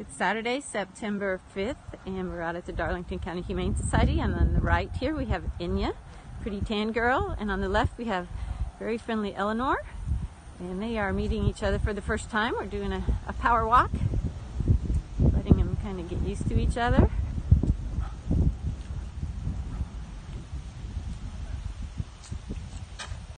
It's Saturday, September 5th, and we're out at the Darlington County Humane Society. And on the right here we have Enya, pretty tan girl, and on the left we have very friendly Eleanor. And they are meeting each other for the first time. We're doing a, a power walk, letting them kind of get used to each other.